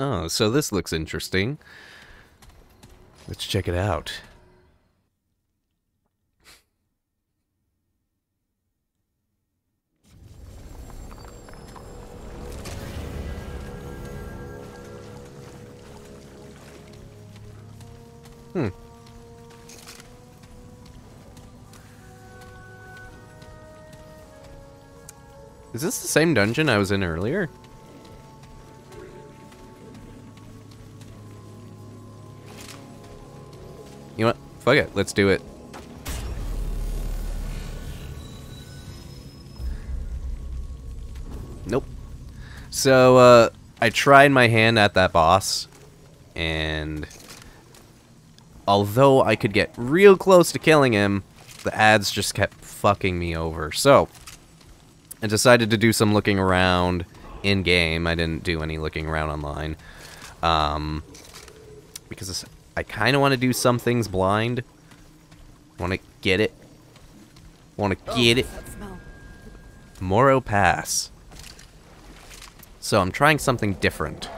Oh, so this looks interesting. Let's check it out. Hmm. Is this the same dungeon I was in earlier? Fuck it. Let's do it. Nope. So, uh, I tried my hand at that boss, and although I could get real close to killing him, the ads just kept fucking me over. So, I decided to do some looking around in-game. I didn't do any looking around online. Um, because I kind of want to do some things blind. Want to get it. Want to get it. Marrow Pass. So I'm trying something different.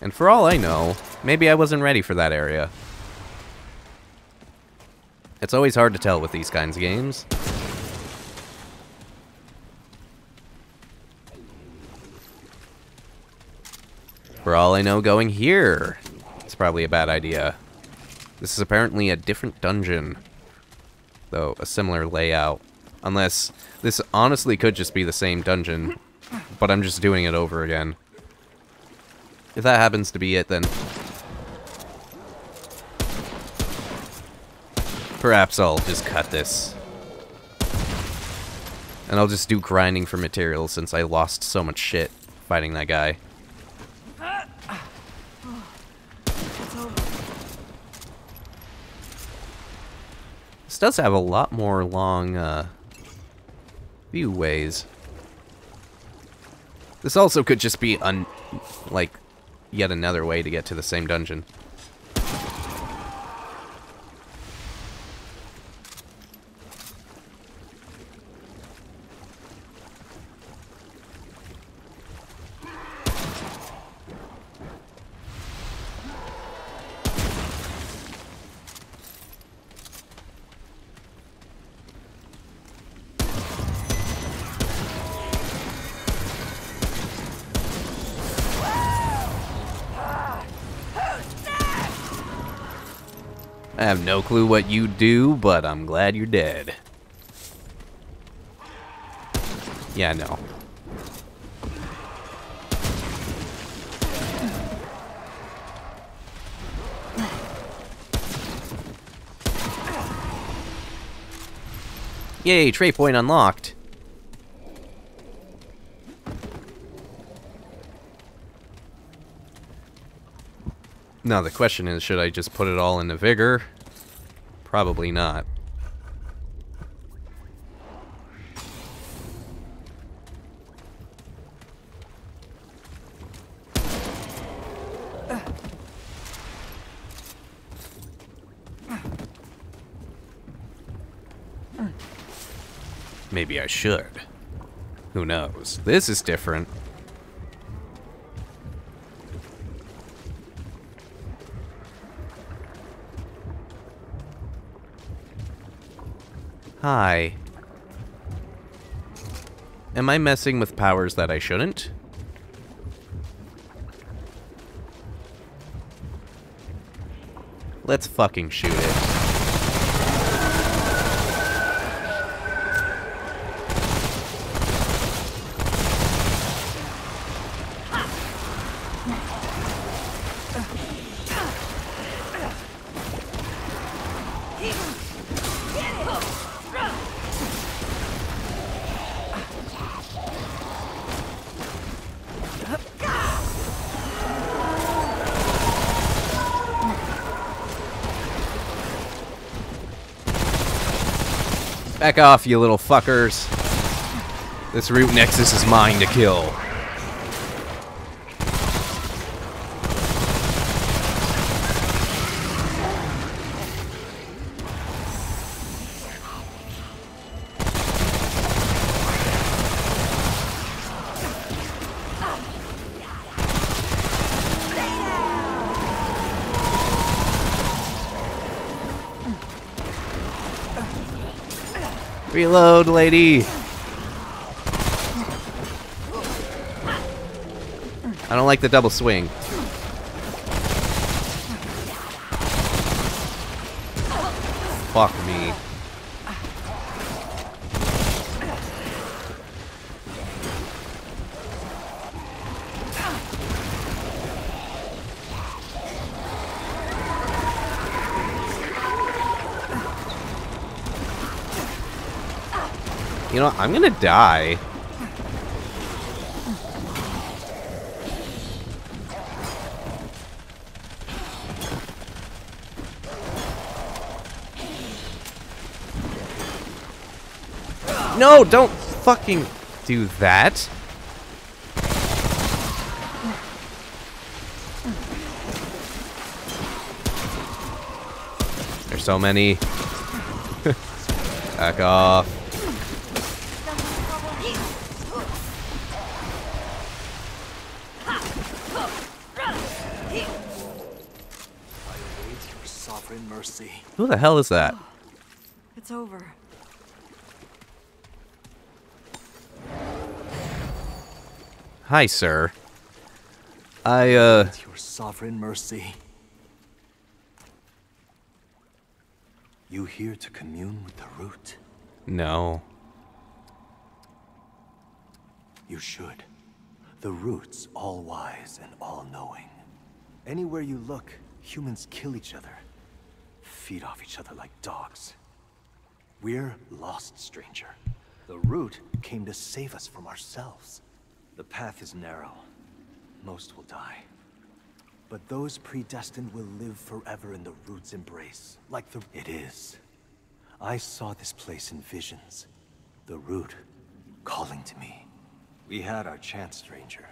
And for all I know, maybe I wasn't ready for that area. It's always hard to tell with these kinds of games. For all I know, going here is probably a bad idea. This is apparently a different dungeon. Though, a similar layout. Unless, this honestly could just be the same dungeon, but I'm just doing it over again. If that happens to be it, then... Perhaps I'll just cut this. And I'll just do grinding for materials since I lost so much shit fighting that guy. This does have a lot more long, uh, view ways. This also could just be, un like, yet another way to get to the same dungeon. No clue what you do, but I'm glad you're dead. Yeah, no. Yay, trait point unlocked. Now the question is, should I just put it all into Vigor? Probably not. Maybe I should. Who knows? This is different. Hi. Am I messing with powers that I shouldn't? Let's fucking shoot it. Back off, you little fuckers. This root nexus is mine to kill. Reload, lady! I don't like the double swing. Fuck me. You know, I'm gonna die. No, don't fucking do that. There's so many. Back off. Sovereign mercy. Who the hell is that? It's over. Hi, sir. I, uh... With your sovereign mercy. You here to commune with the root? No. You should. The root's all-wise and all-knowing. Anywhere you look, humans kill each other. Feed off each other like dogs. We're lost, stranger. The root came to save us from ourselves. The path is narrow. Most will die. But those predestined will live forever in the root's embrace, like the... It is. I saw this place in visions. The root calling to me. We had our chance, stranger.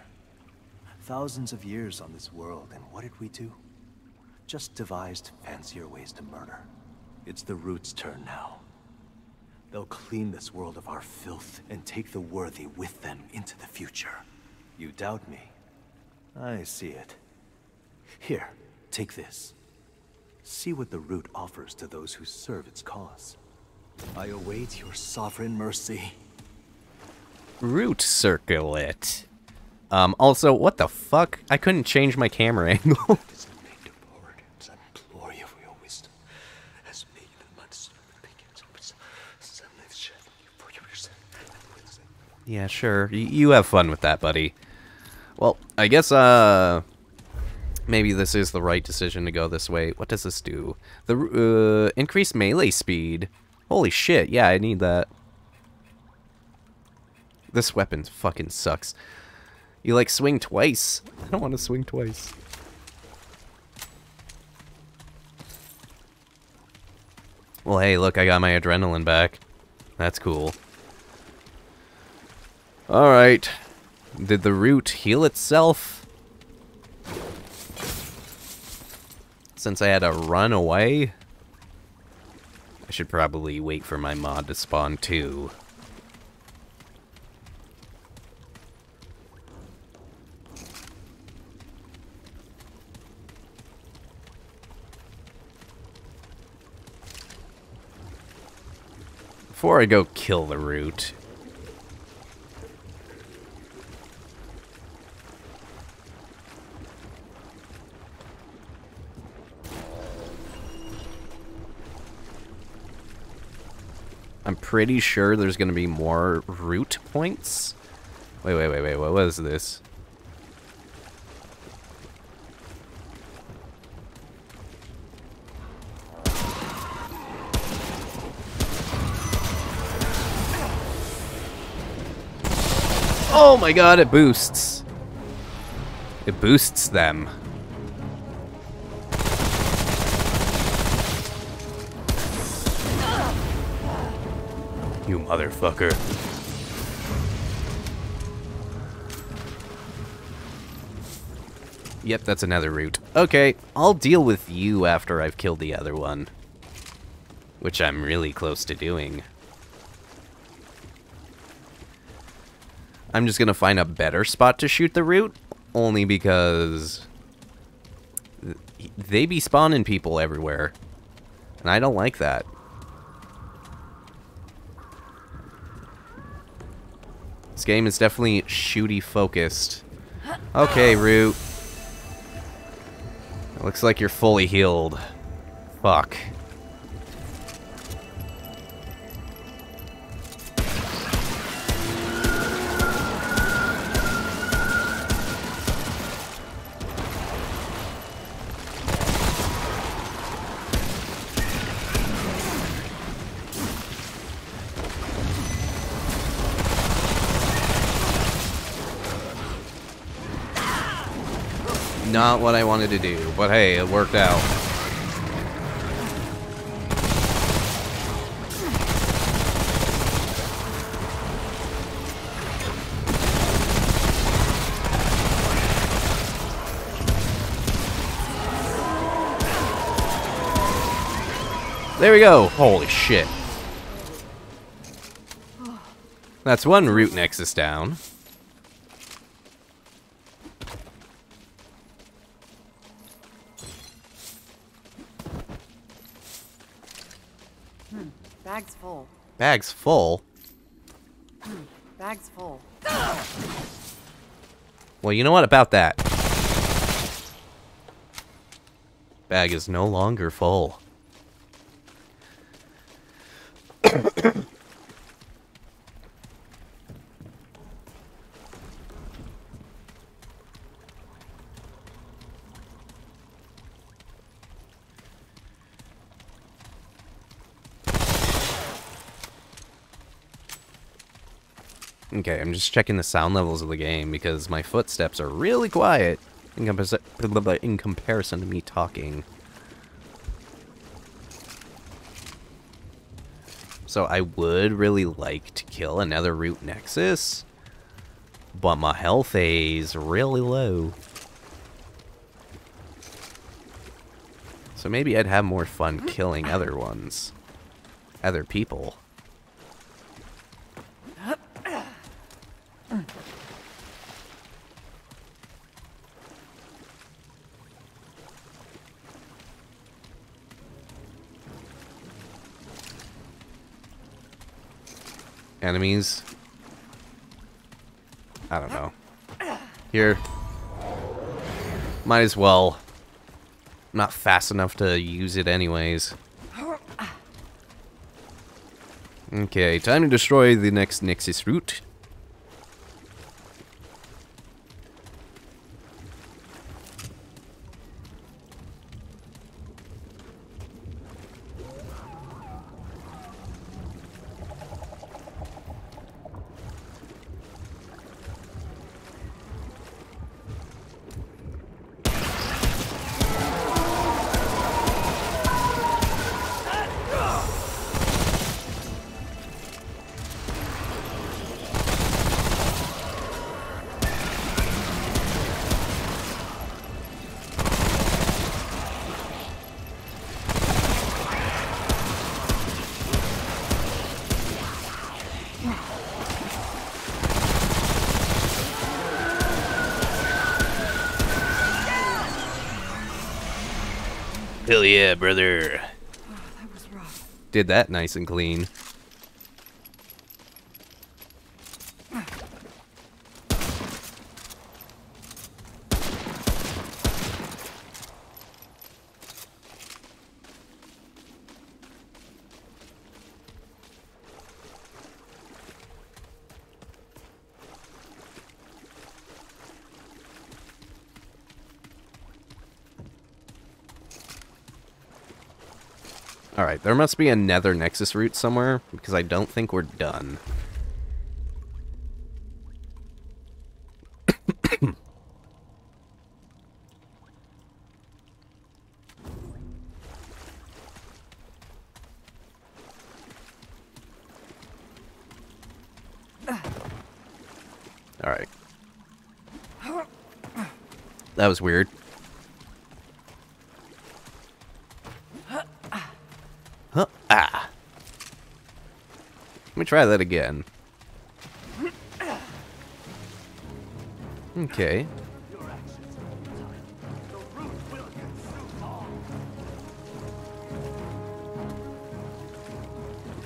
Thousands of years on this world, and what did we do? Just devised fancier ways to murder. It's the root's turn now. They'll clean this world of our filth and take the worthy with them into the future. You doubt me? I see it. Here, take this. See what the root offers to those who serve its cause. I await your sovereign mercy. Root circlet. Um, also, what the fuck? I couldn't change my camera angle. Yeah, sure. Y you have fun with that, buddy. Well, I guess, uh... Maybe this is the right decision to go this way. What does this do? The, uh, increased melee speed. Holy shit, yeah, I need that. This weapon fucking sucks. You, like, swing twice. I don't want to swing twice. Well, hey, look, I got my adrenaline back. That's cool. Alright. Did the root heal itself? Since I had to run away? I should probably wait for my mod to spawn too. Before I go kill the root, I'm pretty sure there's going to be more root points. Wait, wait, wait, wait, what was this? Oh my god, it boosts. It boosts them. You motherfucker. Yep, that's another root. Okay, I'll deal with you after I've killed the other one. Which I'm really close to doing. I'm just gonna find a better spot to shoot the root, only because they be spawning people everywhere. And I don't like that. This game is definitely shooty focused. Okay, Root. Looks like you're fully healed. Fuck. Not what I wanted to do, but hey, it worked out. There we go. Holy shit. That's one root nexus down. Bag's full. Bag's full. Hmm, bag's full. Well, you know what about that? Bag is no longer full. Okay, I'm just checking the sound levels of the game because my footsteps are really quiet in, compar in comparison to me talking. So I would really like to kill another Root Nexus, but my health is really low. So maybe I'd have more fun killing other ones. Other people. Enemies. I don't know. Here. Might as well. I'm not fast enough to use it anyways. Okay, time to destroy the next Nexus root. Hell yeah, brother. Oh, that was rough. Did that nice and clean. Alright, there must be a nether nexus route somewhere, because I don't think we're done. Alright. That was weird. try that again. Okay.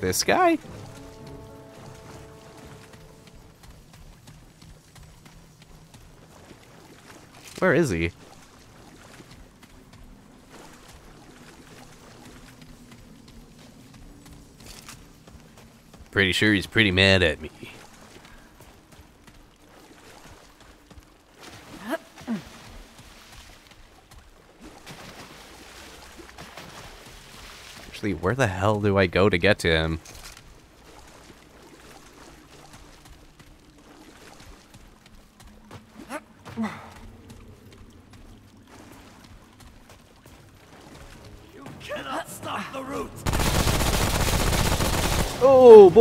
This guy? Where is he? Pretty sure he's pretty mad at me. Actually, where the hell do I go to get to him?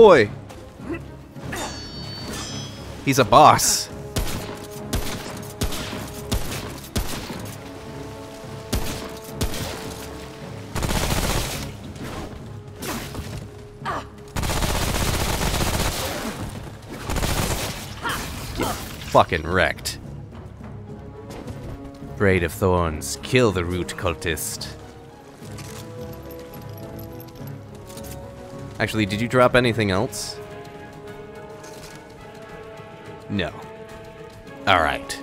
Boy! He's a boss. Get fucking wrecked. Braided Thorns, kill the root cultist. Actually, did you drop anything else? No. Alright.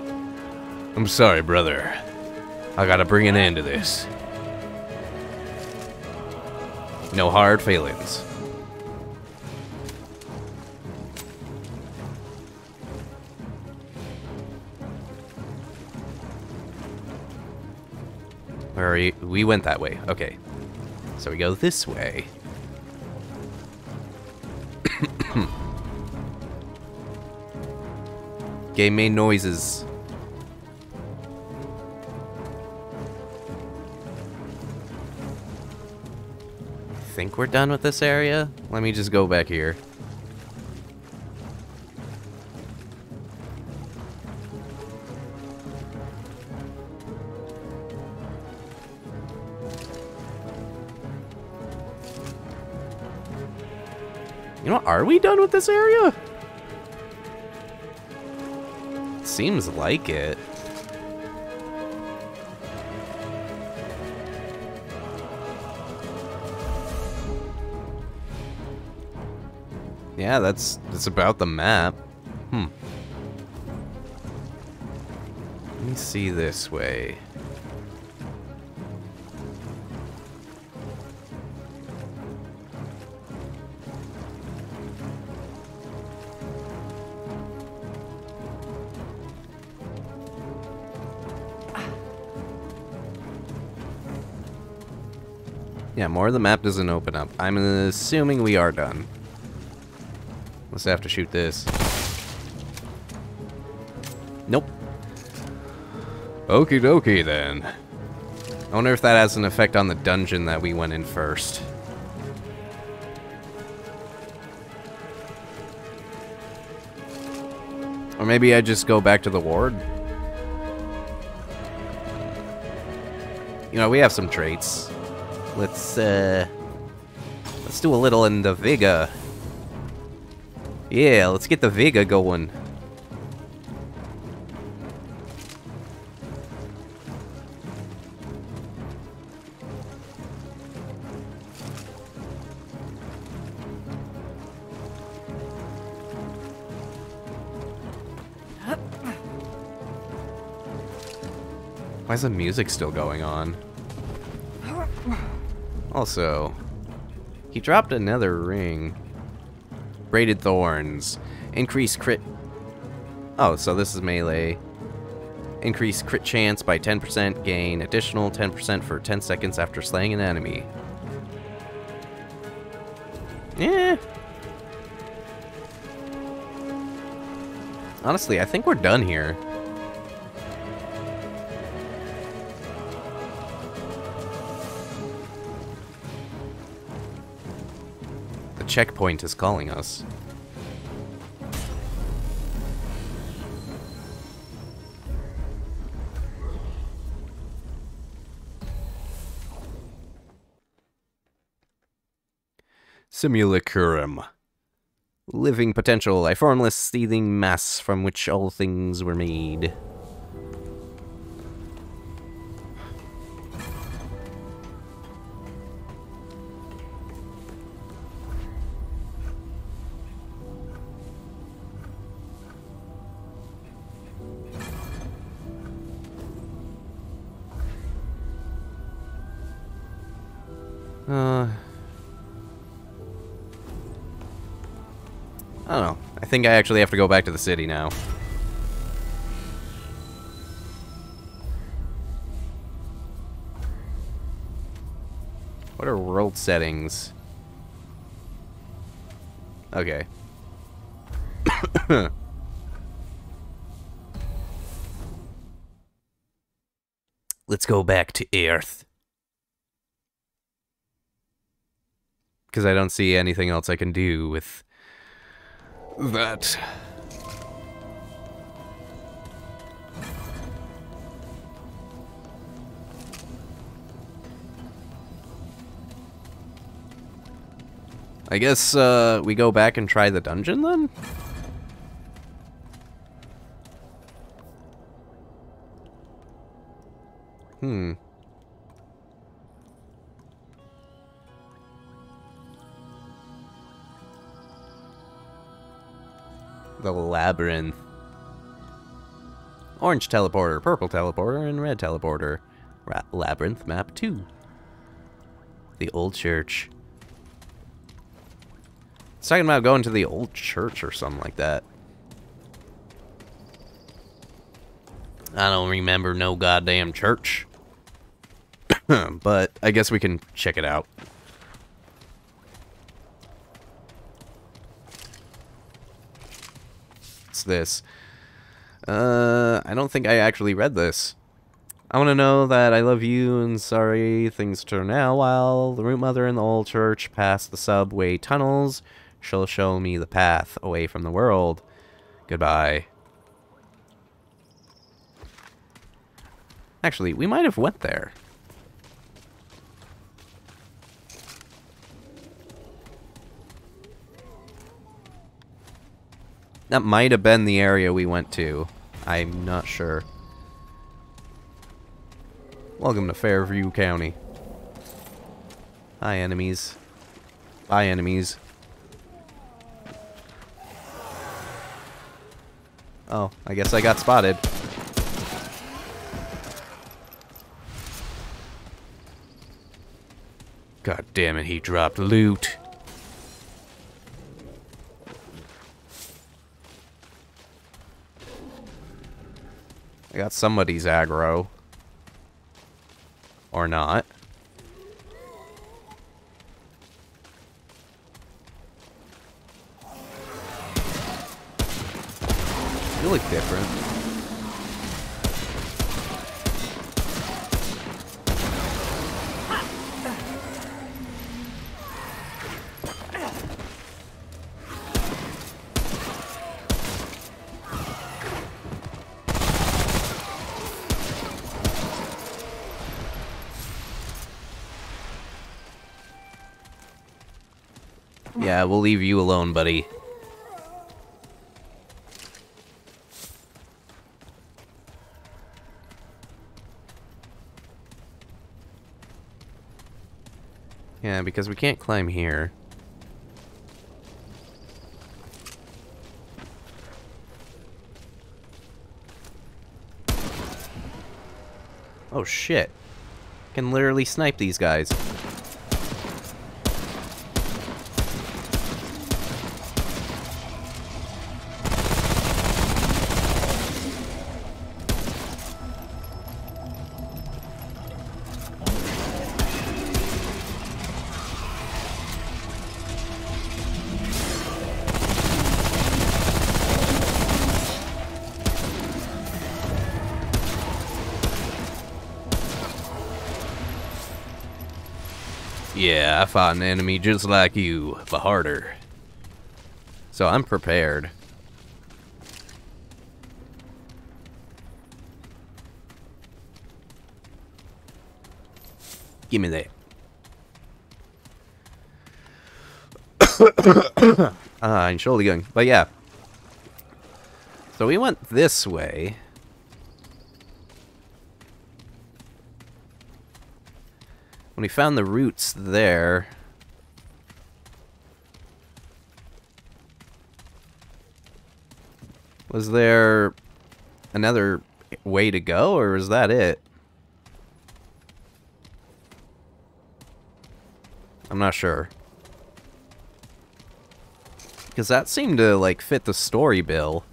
I'm sorry, brother. I gotta bring an end to this. No hard feelings. Where are you? We went that way. Okay. So we go this way. Game made noises. Think we're done with this area? Let me just go back here. Are we done with this area? Seems like it. Yeah, that's that's about the map. Hmm. Let me see this way. Yeah, more of the map doesn't open up. I'm assuming we are done. Let's have to shoot this. Nope. Okie dokie then. I wonder if that has an effect on the dungeon that we went in first. Or maybe I just go back to the ward. You know, we have some traits. Let's, uh... Let's do a little in the Vega. Yeah, let's get the Vega going. Why is the music still going on? Also, he dropped another ring. Braided Thorns. Increase crit... Oh, so this is melee. Increase crit chance by 10%, gain additional 10% for 10 seconds after slaying an enemy. Yeah. Honestly, I think we're done here. Checkpoint is calling us. Simulacrum. Living potential, a formless, seething mass from which all things were made. I don't know. I think I actually have to go back to the city now. What are world settings? Okay. Let's go back to Earth. Because I don't see anything else I can do with that. I guess uh, we go back and try the dungeon then? Hmm. The labyrinth. Orange teleporter, purple teleporter, and red teleporter. Ra labyrinth map 2. The old church. It's talking about going to the old church or something like that. I don't remember no goddamn church. but I guess we can check it out. What's this? Uh, I don't think I actually read this. I want to know that I love you and sorry things turn out while the root mother in the old church past the subway tunnels. She'll show me the path away from the world. Goodbye. Actually, we might have went there. That might have been the area we went to. I'm not sure. Welcome to Fairview County. Hi, enemies. Bye, enemies. Oh, I guess I got spotted. God damn it, he dropped loot. Got somebody's aggro. Or not. You look different. Yeah, we'll leave you alone, buddy. Yeah, because we can't climb here. Oh shit. Can literally snipe these guys. Yeah, I fought an enemy just like you, but harder. So I'm prepared. Give me that. ah, Entschuldigung. But yeah. So we went this way. When we found the roots there... Was there another way to go, or is that it? I'm not sure. Because that seemed to, like, fit the story bill.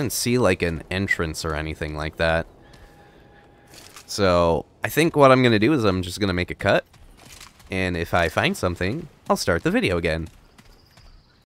Didn't see, like, an entrance or anything like that. So, I think what I'm going to do is I'm just going to make a cut. And if I find something, I'll start the video again.